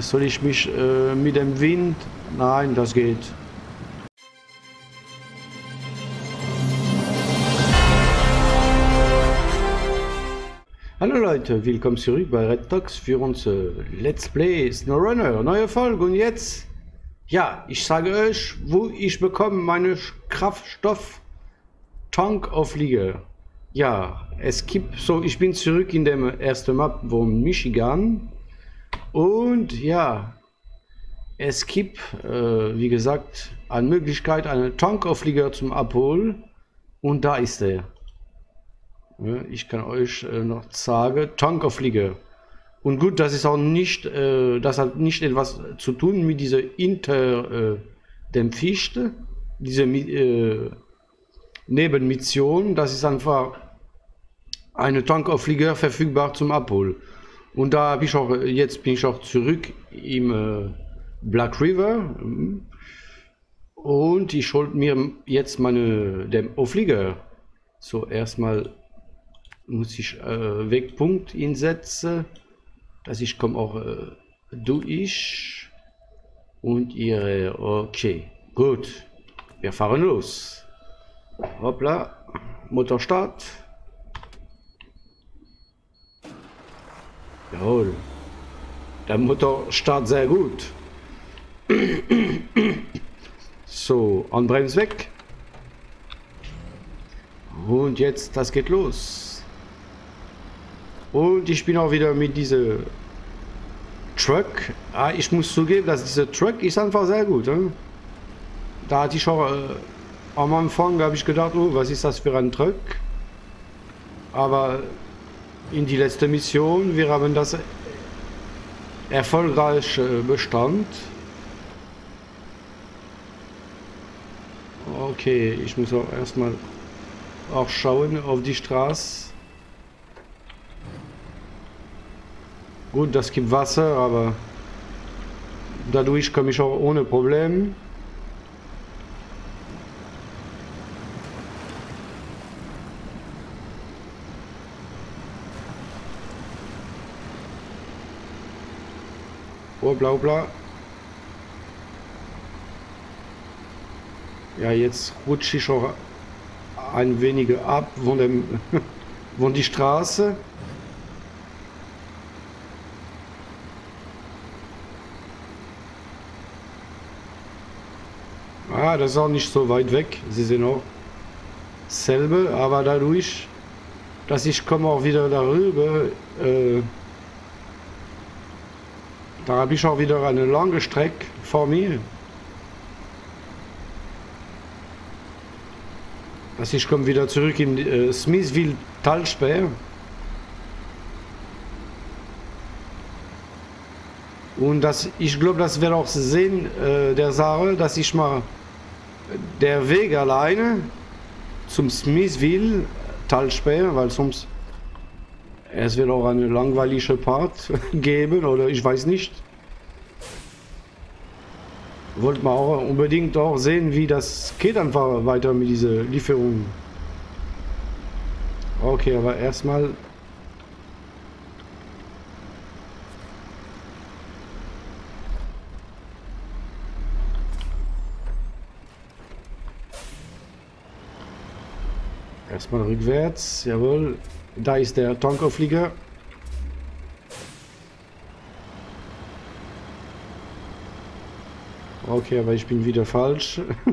Soll ich mich äh, mit dem Wind? Nein, das geht. Hallo Leute, willkommen zurück bei Red Talks für unser Let's Play SnowRunner, neue Folge und jetzt, ja, ich sage euch, wo ich bekomme meine Kraftstoff Tankauflieger. Ja, es gibt so, ich bin zurück in dem ersten Map von Michigan und ja, es gibt, äh, wie gesagt, eine Möglichkeit, einen Tankauflieger zum Abholen und da ist er. Ich kann euch äh, noch sagen, Tankauflieger. Und gut, das ist auch nicht, äh, das hat nicht etwas zu tun mit dieser Inter, äh, Fichte, diese äh, Nebenmission. Das ist einfach eine Tankauflieger verfügbar zum Abholen. Und da habe ich auch, jetzt bin ich auch zurück im äh, Black River. Und ich hol mir jetzt meine, den Auflieger. So, erstmal muss ich äh, Wegpunkt insetzen, dass ich komme auch äh, durch und ihre, okay, gut, wir fahren los. Hoppla, Motorstart. Jawohl, der Motorstart sehr gut. So, Anbremse weg. Und jetzt, das geht los. Und ich bin auch wieder mit diesem Truck. Ah, ich muss zugeben, dass dieser Truck ist einfach sehr gut. Ne? Da hatte ich auch äh, am Anfang habe ich gedacht, oh, was ist das für ein Truck? Aber in die letzte Mission, wir haben das erfolgreich bestand. Okay, ich muss auch erstmal auch schauen auf die Straße. Gut, das gibt Wasser, aber dadurch komme ich auch ohne Problem. Oh, blau, blau. Ja, jetzt rutsche ich auch ein wenig ab von, dem, von die Straße. Ah, das ist auch nicht so weit weg. Sie sind auch selbe, aber dadurch, dass ich komme auch wieder darüber, äh, da habe ich auch wieder eine lange Strecke vor mir. Also ich komme wieder zurück in äh, Smithville Talsperr. Und das, ich glaube, das wird auch Sinn äh, der Sache, dass ich mal der Weg alleine zum Smithville Talsperr, weil sonst es wird auch eine langweilige Part geben oder ich weiß nicht. Wollte man auch unbedingt auch sehen, wie das geht einfach weiter mit dieser Lieferung. Okay, aber erstmal Erstmal rückwärts, jawohl. Da ist der Tankauflieger. Okay, aber ich bin wieder falsch.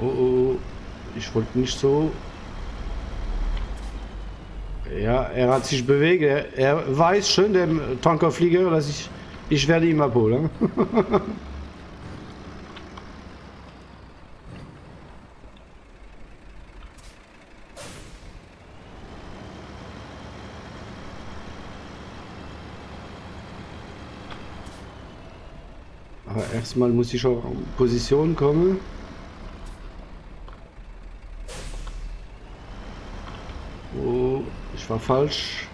oh, oh, ich wollte nicht so ja, er hat sich bewegt. Er, er weiß schon, der Tankerflieger, dass ich, ich werde ihn abholen. Aber erstmal muss ich in Position kommen. war falsch.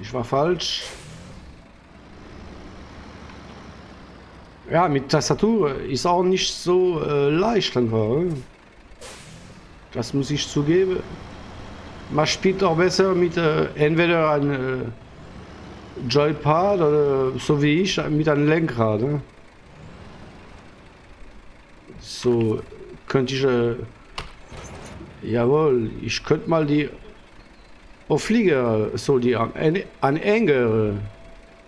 Ich war falsch. Ja, mit Tastatur ist auch nicht so äh, leicht einfach. Das muss ich zugeben. Man spielt auch besser mit äh, entweder ein äh, Joypad oder so wie ich mit einem Lenkrad. Ne? So könnte ich... Äh, jawohl, ich könnte mal die auf Flieger, so die an, an Enge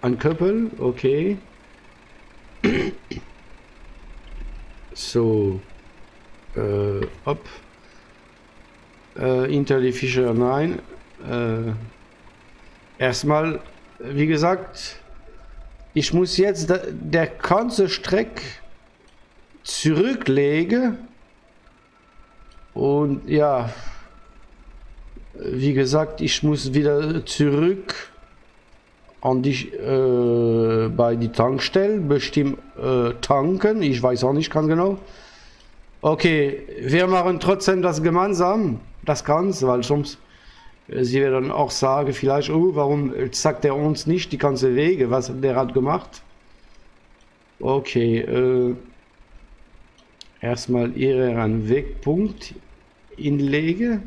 an Köppel, okay. So, äh, ob äh, Inter die Fischer, nein. Äh, erstmal, wie gesagt, ich muss jetzt da, der ganze Streck zurücklegen und ja, wie gesagt, ich muss wieder zurück an die, äh, bei die Tankstelle, bestimmt äh, tanken, ich weiß auch nicht ganz genau. Okay, wir machen trotzdem das gemeinsam, das Ganze, weil sonst äh, sie werden auch sagen, vielleicht, oh, warum sagt er uns nicht die ganze Wege, was der hat gemacht. Okay, äh, erstmal einen Wegpunkt inlege.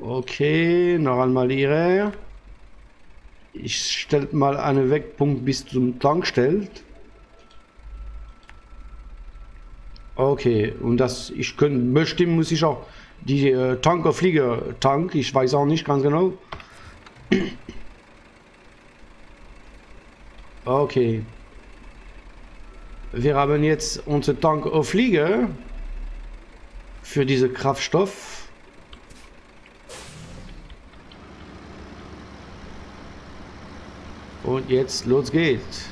Okay, noch einmal ihre. Ich stelle mal einen Wegpunkt bis zum Tankstell. Okay, und das, ich könnte, bestimmt muss ich auch die äh, Tanker Flieger Tank, ich weiß auch nicht ganz genau. Okay. Wir haben jetzt unsere Tank auf Flieger für diese Kraftstoff. Und jetzt los geht's.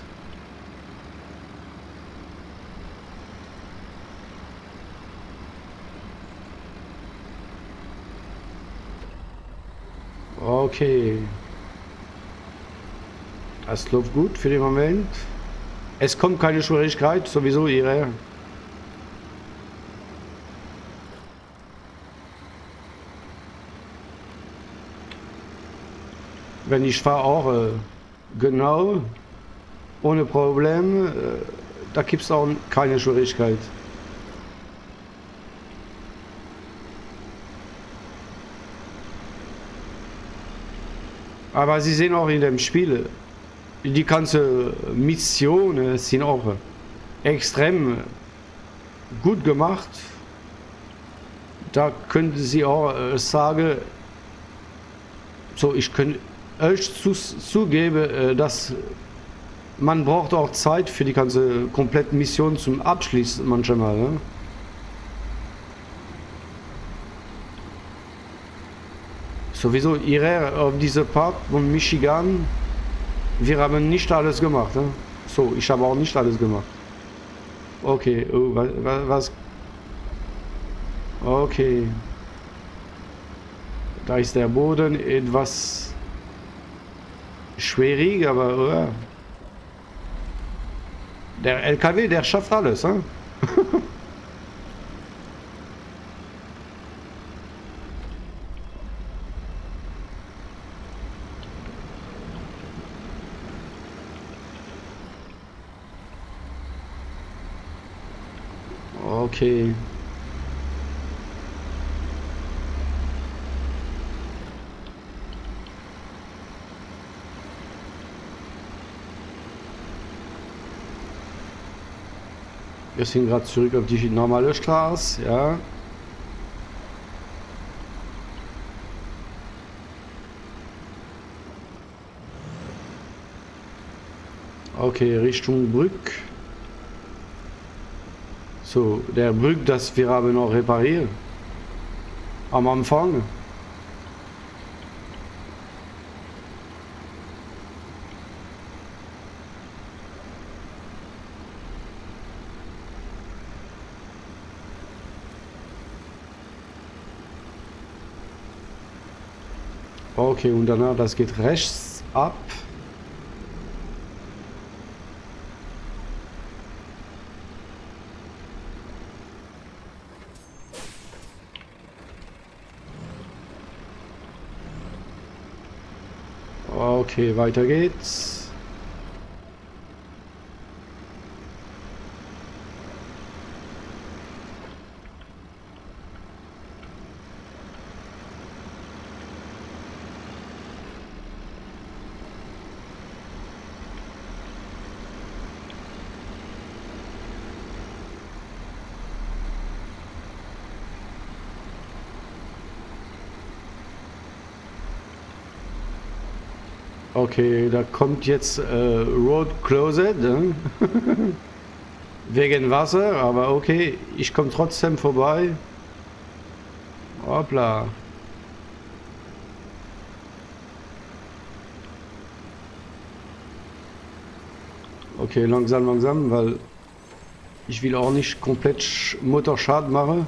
Okay. Das läuft gut für den Moment. Es kommt keine Schwierigkeit, sowieso ihre. Wenn ich fahre auch äh, Genau, ohne Problem. Äh, da gibt es auch keine Schwierigkeit. Aber Sie sehen auch in dem Spiel, die ganze Missionen sind auch extrem gut gemacht. Da könnten Sie auch äh, sagen, so ich könnte euch zu, zugebe, äh, dass man braucht auch Zeit für die ganze komplette Mission zum Abschließen manchmal. Ne? Sowieso ihre auf diese Part von Michigan, wir haben nicht alles gemacht. Ne? So, ich habe auch nicht alles gemacht. Okay, oh, was? Okay. Da ist der Boden etwas schwierig, aber ja. der LKW, der schafft alles. Hein? okay. Wir sind gerade zurück auf die normale Straße, ja. Okay, Richtung Brück. So, der Brück, das wir haben noch repariert. Am Anfang. Okay, und danach, das geht rechts ab. Okay, weiter geht's. Okay, da kommt jetzt äh, Road Closet. Ne? Wegen Wasser, aber okay, ich komme trotzdem vorbei. Hoppla. Okay, langsam, langsam, weil ich will auch nicht komplett Motorschaden machen.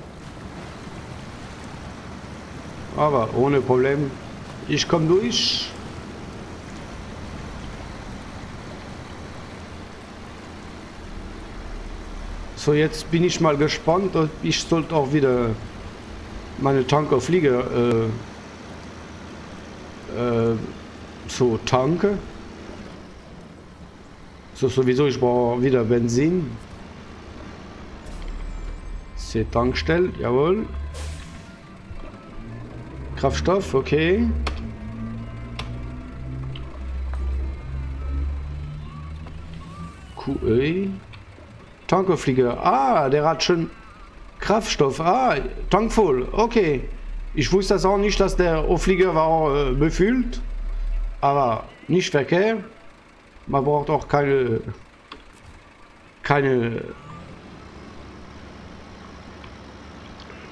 Aber ohne Problem. Ich komme durch. So, jetzt bin ich mal gespannt. Ich sollte auch wieder meine Tankerflieger äh, äh, so tanke. So sowieso, ich brauche wieder Benzin. C'est Tankstelle, jawohl. Kraftstoff, okay. QE. Tankerflieger. Ah, der hat schon Kraftstoff. Ah, tankvoll. Okay. Ich wusste das auch nicht, dass der Flieger war äh, befüllt. Aber nicht verkehrt. Man braucht auch keine keine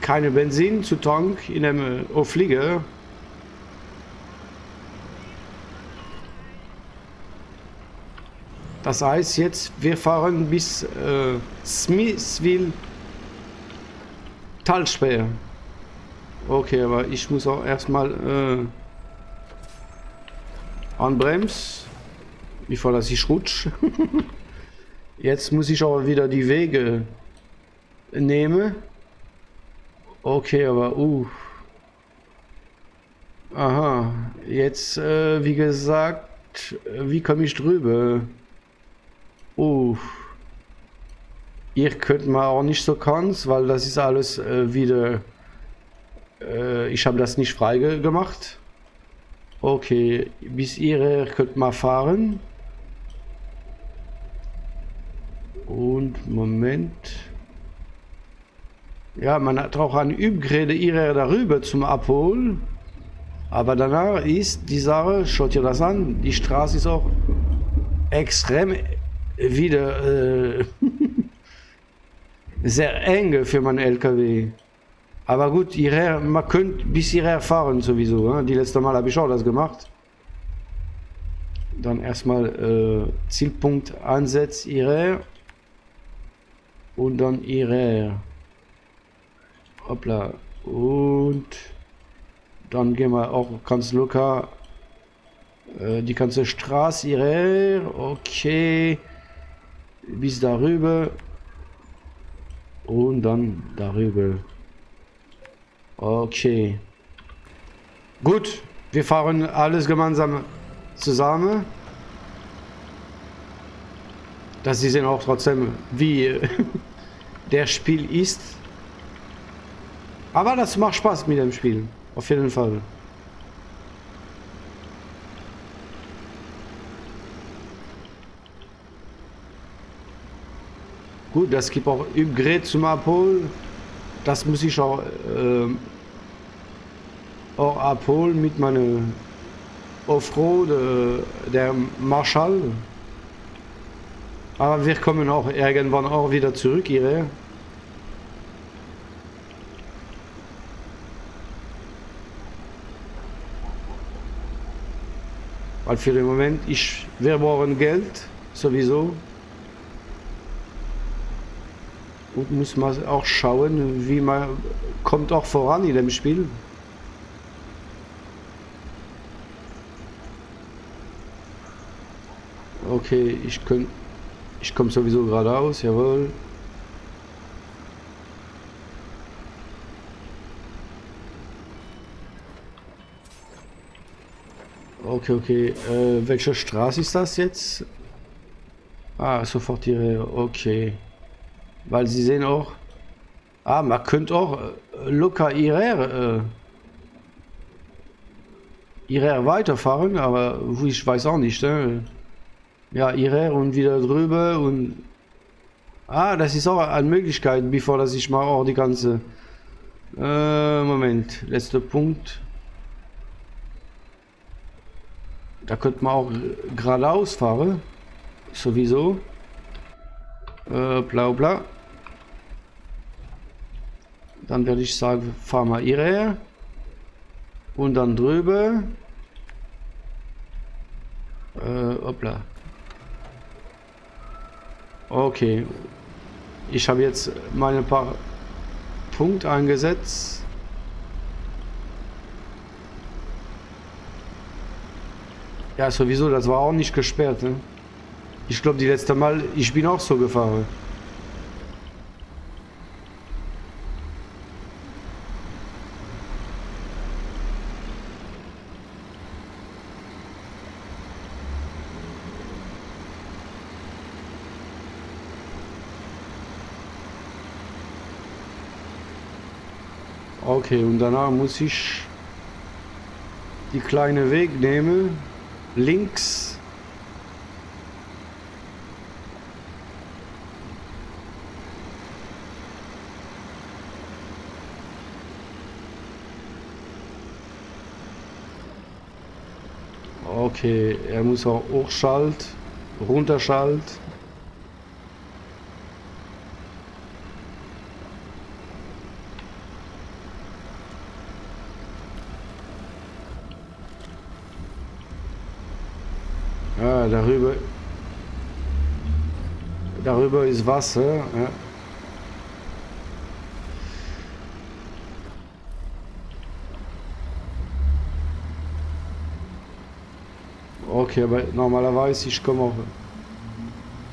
keine Benzin zu Tank in einem Flieger. Das heißt jetzt, wir fahren bis äh, Smithville Talsperr. Okay, aber ich muss auch erstmal äh, anbremsen, bevor das ich rutsch. jetzt muss ich aber wieder die Wege nehmen. Okay, aber uh. Aha, jetzt äh, wie gesagt, wie komme ich drüber? Uh. Ihr könnt mal auch nicht so ganz, weil das ist alles äh, wieder... Äh, ich habe das nicht frei gemacht. Okay, bis ihr könnt mal fahren. Und Moment. Ja, man hat auch ein Upgrade ihrer darüber zum Abholen. Aber danach ist die Sache, schaut ihr das an, die Straße ist auch extrem wieder äh, sehr eng für meinen LKW. Aber gut, hierher, man könnte bis hierher fahren sowieso. Ne? Die letzte Mal habe ich auch das gemacht. Dann erstmal äh, Zielpunkt Ansatz hierher. Und dann hierher. Hoppla. Und dann gehen wir auch ganz locker äh, die ganze Straße hierher. Okay bis darüber und dann darüber. Okay. Gut, wir fahren alles gemeinsam zusammen. Dass sie sehen auch trotzdem, wie der Spiel ist. Aber das macht Spaß mit dem Spiel. Auf jeden Fall. Gut, das gibt auch Upgrade zum Abholen. Das muss ich auch, äh, auch abholen mit meinem Offroad, äh, der Marschall. Aber wir kommen auch irgendwann auch wieder zurück hier. Weil für den Moment, ich, wir brauchen Geld, sowieso. Und muss man auch schauen, wie man kommt auch voran in dem Spiel. Okay, ich, ich komme sowieso geradeaus, jawohl. Okay, okay. Äh, welche Straße ist das jetzt? Ah, sofort ihre. Okay. Weil sie sehen auch, ah, man könnte auch äh, locker ihrer, äh, ihrer weiterfahren, aber ich weiß auch nicht. Ne? Ja, ihrer und wieder drüber und ah, das ist auch eine Möglichkeit, bevor dass ich mal auch die ganze äh, Moment, letzter Punkt. Da könnte man auch geradeaus fahren. Sowieso. Äh, bla bla. Dann werde ich sagen, fahr mal ihre. Und dann drüber. Äh, hoppla. Okay. Ich habe jetzt meine paar Punkte eingesetzt. Ja, sowieso, das war auch nicht gesperrt. Ne? Ich glaube, die letzte Mal, ich bin auch so gefahren. Okay, und danach muss ich die kleine Weg nehmen. Links. Okay, er muss auch hochschalt, runterschalt. Ja, darüber. Darüber ist Wasser. Ja. Okay, aber normalerweise ich komme auch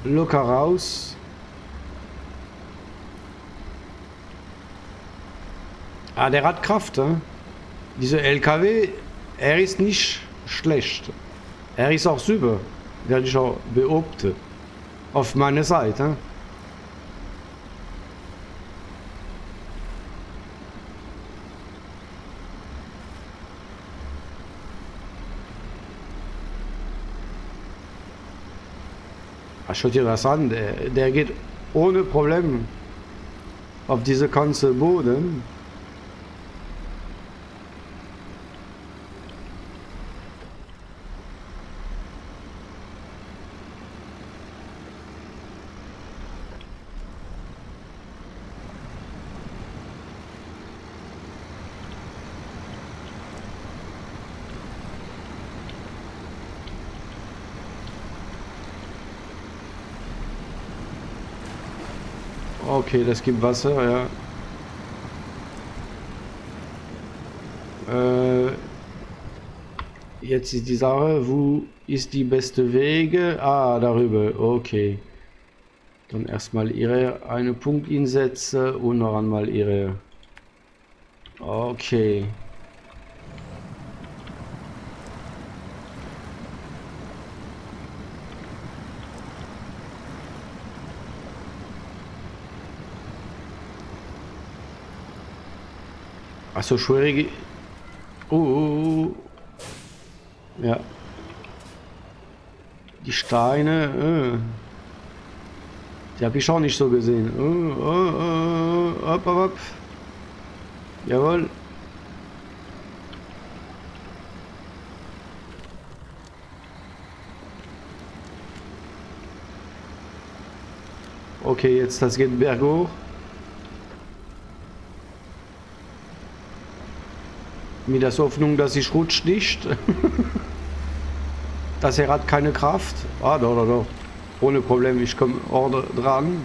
locker raus. Ah, der hat Kraft. Ja? Dieser LKW, er ist nicht schlecht. Er ist auch super, werde ich auch beobten. Auf meiner Seite. Ach, schau dir das an, der, der geht ohne Problem auf diese ganze Boden. Okay, das gibt Wasser, ja. Äh, jetzt ist die Sache, wo ist die beste Wege? Ah, darüber, okay. Dann erstmal ihre eine Punkt insetzen und noch einmal ihre. Okay. Achso, schwierige. Uh, uh, uh. Ja. Die Steine. Uh. Die habe ich auch nicht so gesehen. Uh, uh, uh, up, up, up. Jawohl. Okay, jetzt das geht berghoch. Mit der Hoffnung, dass ich rutscht nicht. das hat keine Kraft. Ah, doch, doch, doch. Ohne Problem, ich komme dran.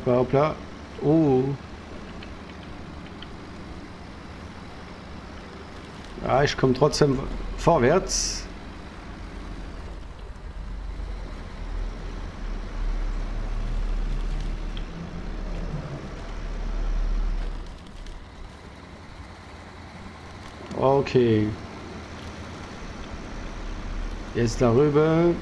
Hoppla, hoppla. Oh. Ja, ich komme trotzdem vorwärts. Okay. Jetzt darüber.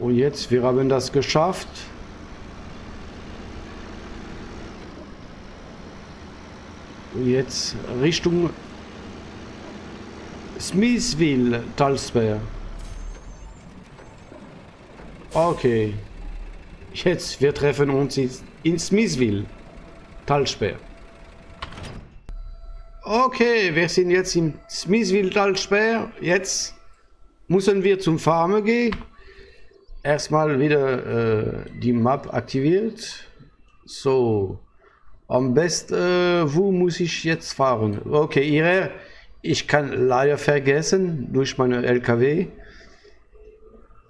Und jetzt, wir haben das geschafft. Jetzt Richtung Smithville, Talsperr. Okay. Jetzt, wir treffen uns in Smithville, Talsperr. Okay, wir sind jetzt in Smithville, Talsperr. Jetzt müssen wir zum Farme gehen erstmal wieder äh, die Map aktiviert. So, am besten, äh, wo muss ich jetzt fahren? Okay, ihre, ich kann leider vergessen durch meine LKW.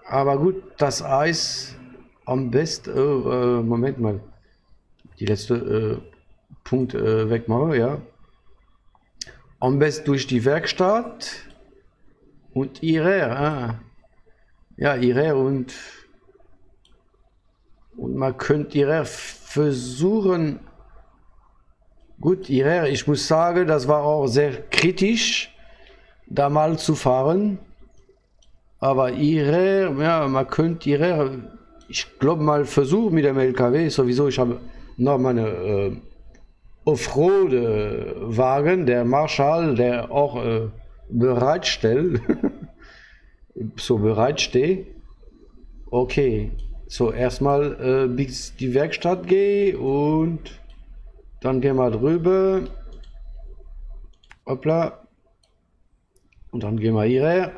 Aber gut, das Eis am besten, oh, äh, Moment mal, die letzte äh, Punkt äh, wegmachen, ja. Am besten durch die Werkstatt und ihre, ah. Ja, ihre und, und man könnte ihre versuchen. Gut, ihre, ich muss sagen, das war auch sehr kritisch, da mal zu fahren. Aber ihre, ja, man könnte ihre, ich glaube mal versuchen mit dem LKW sowieso. Ich habe noch meine äh, Offroad-Wagen, der Marshall, der auch äh, bereitstellt. so bereitstehe. Okay, so erstmal äh, bis die Werkstatt gehe und dann gehen wir drüber. Hoppla. Und dann gehen wir hierher.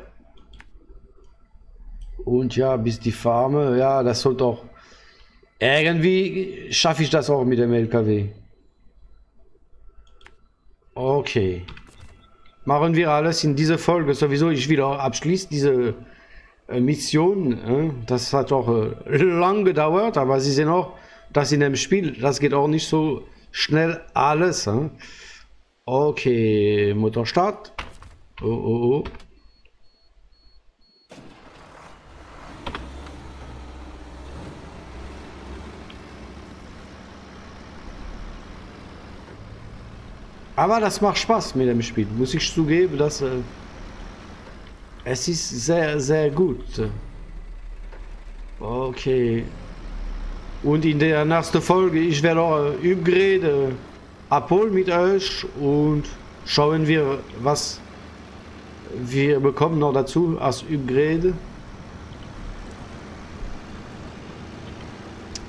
Und ja, bis die Farme, ja, das soll doch. Irgendwie schaffe ich das auch mit dem LKW. Okay machen wir alles in dieser Folge. Sowieso, ich will auch abschließen diese äh, Mission. Äh, das hat auch äh, lang gedauert, aber Sie sehen auch, dass in dem Spiel, das geht auch nicht so schnell alles. Okay, Motorstart. Oh, oh, oh. Aber das macht Spaß mit dem Spiel, muss ich zugeben, dass äh, es ist sehr, sehr gut. Okay. Und in der nächsten Folge, ich werde Upgrade abholen mit euch und schauen wir, was wir bekommen noch dazu als Upgrade.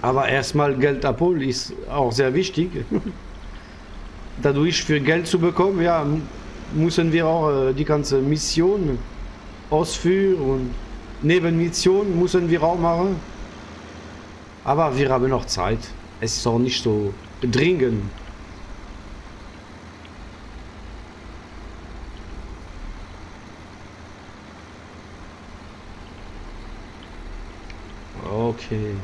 Aber erstmal Geld abholen ist auch sehr wichtig. dadurch für Geld zu bekommen, ja, müssen wir auch äh, die ganze Mission ausführen und neben Mission müssen wir auch machen. Aber wir haben noch Zeit. Es ist auch nicht so dringend. Okay.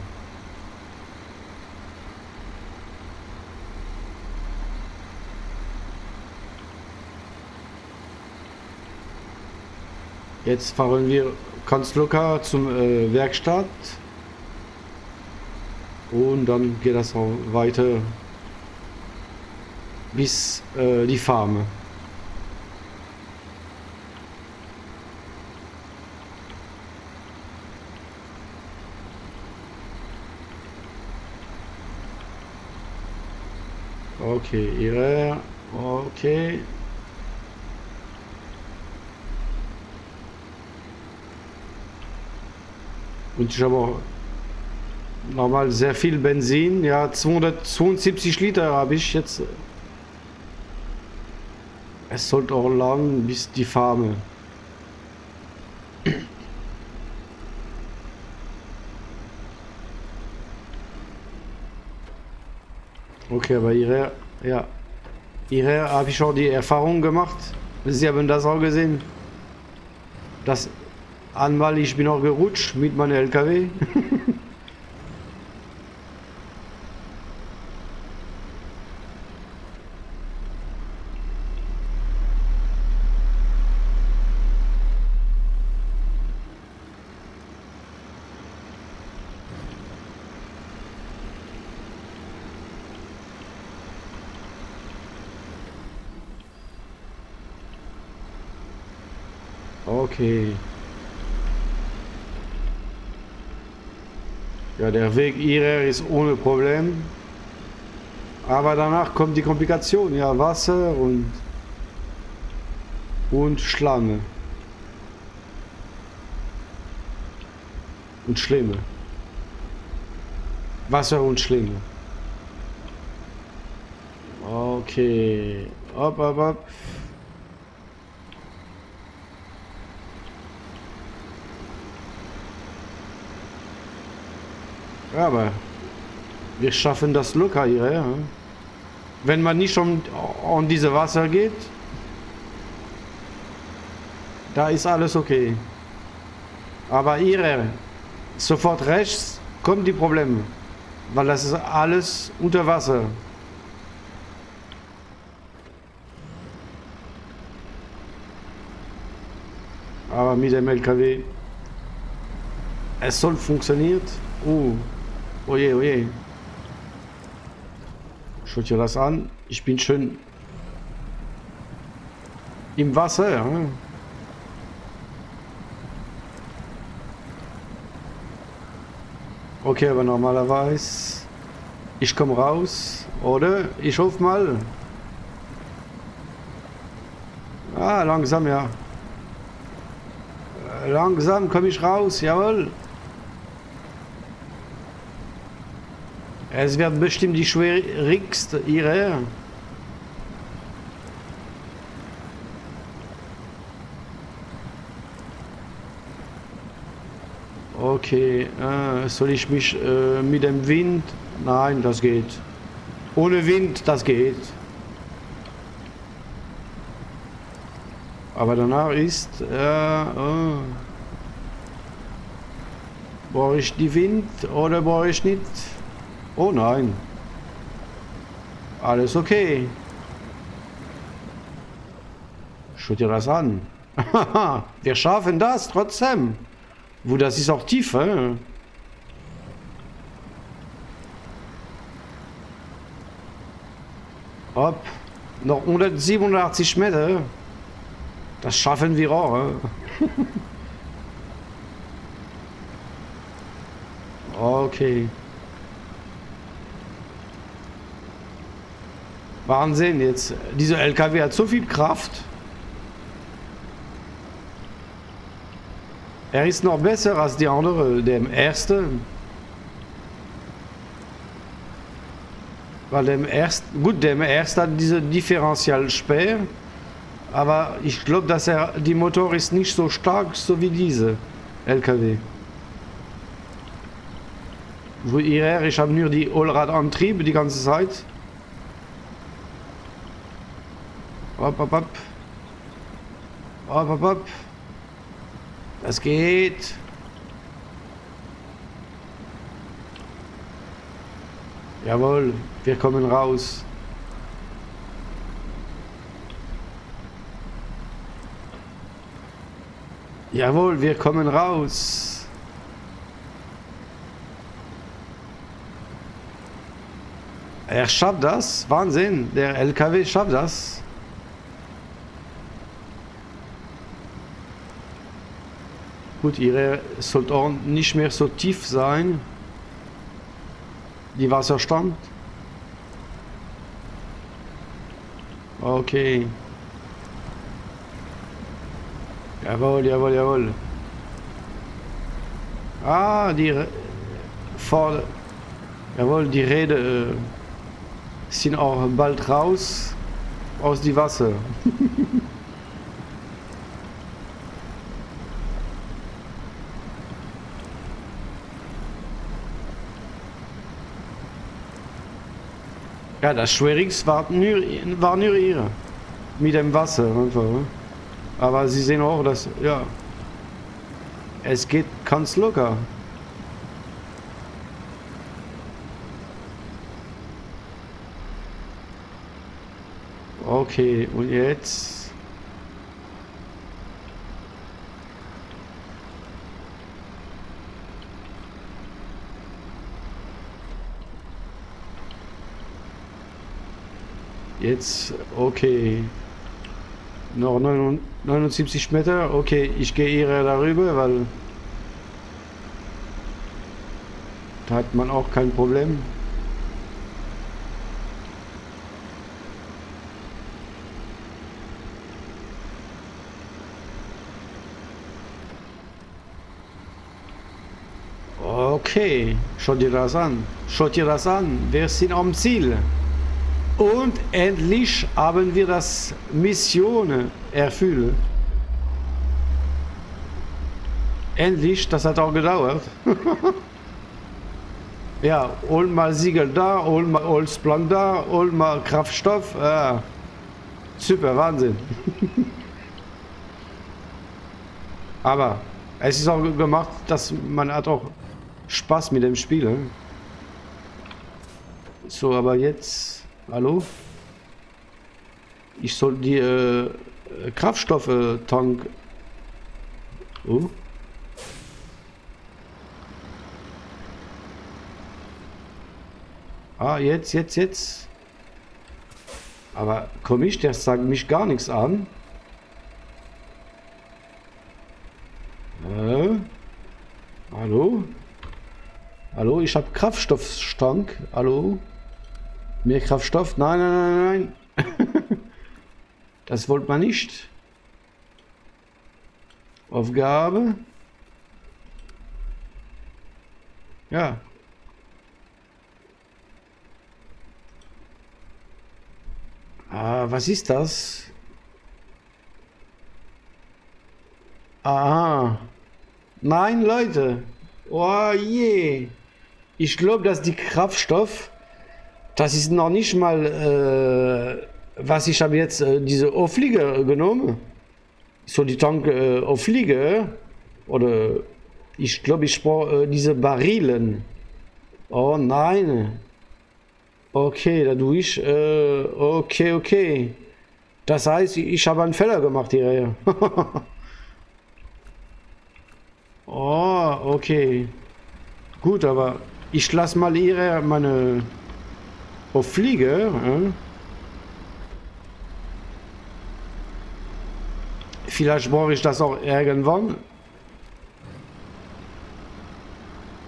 Jetzt fahren wir ganz locker zum äh, Werkstatt. Und dann geht das auch weiter bis äh, die Farm. Okay, ihre. Okay. Und ich habe auch nochmal sehr viel Benzin. Ja, 272 Liter habe ich jetzt. Es sollte auch lang bis die Farme. Okay, aber ihre, ja, ihre habe ich schon die Erfahrung gemacht. Sie haben das auch gesehen, dass Einmal ich bin auch gerutscht mit meinem LKW. Okay. Der Weg hierher ist ohne Problem. Aber danach kommt die Komplikation. Ja, Wasser und, und Schlange. Und Schlimme. Wasser und Schlinge. Okay. Hopp, hopp, hopp. Aber wir schaffen das locker hier. Ja? Wenn man nicht schon an diese Wasser geht, da ist alles okay. Aber hier sofort rechts kommen die Probleme, weil das ist alles unter Wasser. Aber mit dem LKW, es soll funktioniert. Oh. Oje, oje. Schaut dir das an. Ich bin schön im Wasser. Ja. Okay, aber normalerweise ich komme raus, oder? Ich hoffe mal. Ah, langsam, ja. Langsam komme ich raus, jawohl. Es wird bestimmt die schwierigste ihre. Okay, äh, soll ich mich äh, mit dem Wind? Nein, das geht. Ohne Wind, das geht. Aber danach ist... Äh, oh. Brauche ich die Wind oder brauche ich nicht? Oh nein. Alles okay. Schau dir das an. Wir schaffen das trotzdem. Wo das ist auch tief, hä? Hopp. Noch 187 Meter. Das schaffen wir auch. okay. Wahnsinn jetzt. Dieser LKW hat so viel Kraft. Er ist noch besser als die andere, der erste. Weil dem ersten, gut, der erste hat diese Differentialsperr, aber ich glaube, dass er, die Motor ist nicht so stark, so wie diese LKW. Wo ihr, ich habe nur die Allradantriebe die ganze Zeit. Hopp, hopp, hopp. Hopp, hopp, hopp. Das geht. Jawohl, wir kommen raus. Jawohl, wir kommen raus. Er schafft das. Wahnsinn. Der LKW schafft das. Gut, ihre sollte auch nicht mehr so tief sein. Die Wasserstand. Okay. Jawohl, jawohl, jawohl. Ah, die vor, jawohl, die Räder äh, sind auch bald raus aus dem Wasser. Ja, das Schwierigste war nur, war nur ihre. Mit dem Wasser einfach. Aber sie sehen auch, dass, ja, es geht ganz locker. Okay, und jetzt... Jetzt, okay. Noch 79 Meter. Okay, ich gehe eher darüber, weil da hat man auch kein Problem. Okay, schau dir das an. Schau dir das an. Wir sind am Ziel. Und endlich haben wir das Mission erfüllt. Endlich, das hat auch gedauert. ja, hol mal Siegel da, hol mal Holzplan da, hol mal Kraftstoff. Ah, super, Wahnsinn. Aber es ist auch gemacht, dass man hat auch Spaß mit dem Spiel. So, aber jetzt... Hallo? Ich soll die äh, Kraftstoffe tank... Oh. Ah, jetzt, jetzt, jetzt. Aber komisch, der sagt mich gar nichts an. Äh, hallo? Hallo, ich habe Kraftstoffstank. Hallo? Mehr Kraftstoff? Nein, nein, nein, nein. das wollte man nicht. Aufgabe. Ja. Ah, was ist das? Aha. Nein, Leute. Oh je. Ich glaube, dass die Kraftstoff, das ist noch nicht mal, äh, was ich habe jetzt äh, diese Auflieger genommen. So die Tank äh, Auflieger. Oder ich glaube, ich brauche äh, diese Barillen. Oh nein. Okay, dadurch. Äh, okay, okay. Das heißt, ich habe einen Fehler gemacht hier. oh, okay. Gut, aber ich lasse mal ihre meine auf Fliege. Äh? Vielleicht brauche ich das auch irgendwann.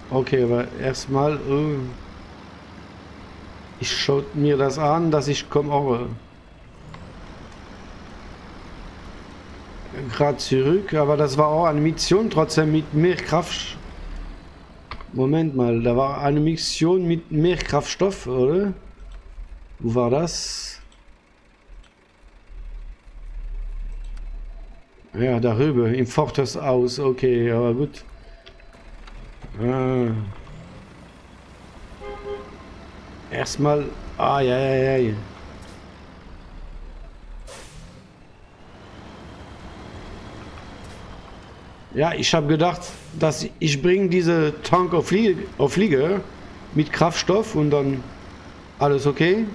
Okay, aber erstmal. Äh, ich schaue mir das an, dass ich komme auch. Äh, gerade zurück, aber das war auch eine Mission trotzdem mit mehr Kraft Moment mal, da war eine Mission mit mehr Kraftstoff, oder? Wo war das? Ja, darüber, im Forters aus. Okay, aber gut. Ah. Erstmal... Ah, ja, ja, ja. Ja, ich habe gedacht, dass ich bringe diese Tank auf, Flie auf Flieger mit Kraftstoff und dann alles okay.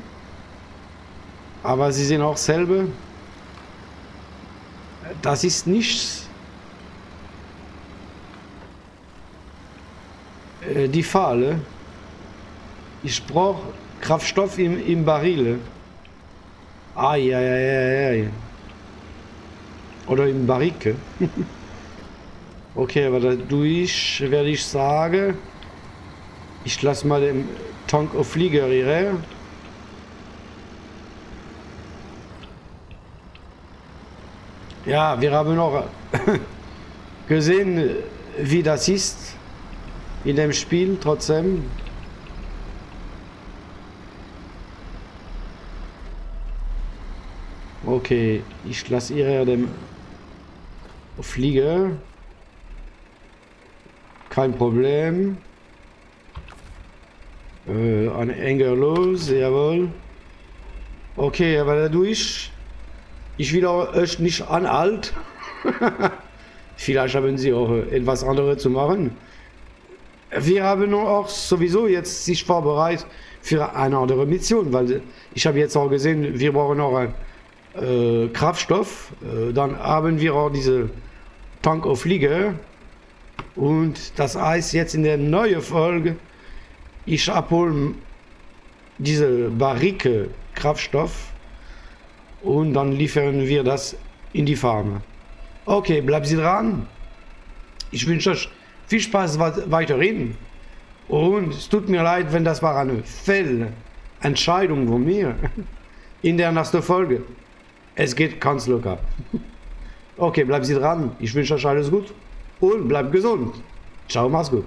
Aber sie sehen auch selber, das ist nichts. Äh, die Fahle. Ich brauche Kraftstoff im, im Baril. Ja, ja, ja, ja. Oder im Barike. Okay, aber dadurch werde ich sagen, ich lasse mal den Tank auf Flieger hier. Ja, wir haben noch gesehen, wie das ist in dem Spiel trotzdem. Okay, ich lasse ihr den Flieger. Kein Problem. Äh, ein enger los, jawohl. Okay, aber dadurch, ich will euch nicht anhalt. Vielleicht haben sie auch etwas anderes zu machen. Wir haben auch sowieso jetzt sich vorbereitet für eine andere Mission, weil ich habe jetzt auch gesehen, wir brauchen noch einen äh, Kraftstoff. Äh, dann haben wir auch diese Tank auf Flieger. Und das heißt jetzt in der neuen Folge, ich abhole diese Barrike Kraftstoff und dann liefern wir das in die Farme. Okay, bleiben Sie dran. Ich wünsche euch viel Spaß weiterhin. Und es tut mir leid, wenn das war eine Fehlentscheidung von mir in der nächsten Folge. Es geht ganz locker. Okay, bleiben Sie dran. Ich wünsche euch alles gut und bleibt gesund. Ciao, mach's gut.